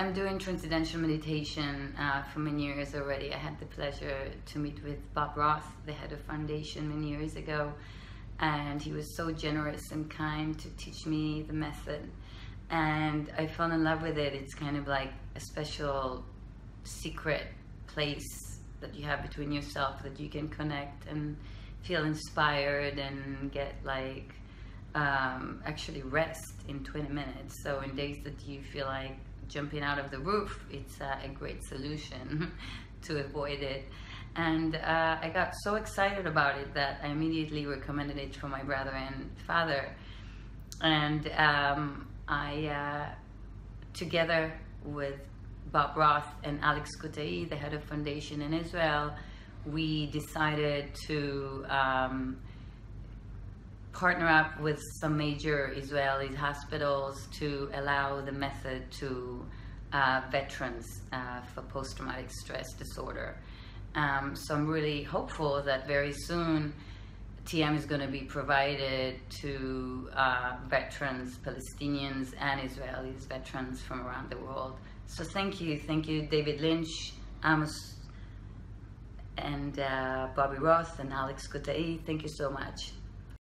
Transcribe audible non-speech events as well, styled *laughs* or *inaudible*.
I'm doing transcendental meditation uh, for many years already. I had the pleasure to meet with Bob Roth, the head of foundation, many years ago, and he was so generous and kind to teach me the method. And I fell in love with it. It's kind of like a special secret place that you have between yourself that you can connect and feel inspired and get like um, actually rest in 20 minutes. So in days that you feel like jumping out of the roof, it's uh, a great solution *laughs* to avoid it. And uh, I got so excited about it that I immediately recommended it for my brother and father. And um, I, uh, together with Bob Roth and Alex Kutai, the head of foundation in Israel, we decided to um, partner up with some major Israeli hospitals to allow the method to uh, veterans uh, for post-traumatic stress disorder. Um, so I'm really hopeful that very soon TM is going to be provided to uh, veterans, Palestinians and Israelis, veterans from around the world. So thank you, thank you, David Lynch, Amos, and uh, Bobby Roth, and Alex Kutai. Thank you so much.